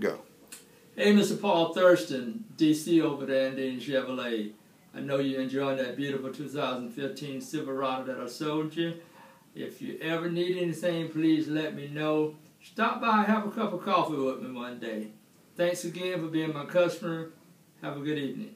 Go. Hey, Mr. Paul Thurston, DC over Andean Chevrolet. I know you're enjoying that beautiful 2015 Silverado that I sold you. If you ever need anything, please let me know. Stop by and have a cup of coffee with me one day. Thanks again for being my customer. Have a good evening.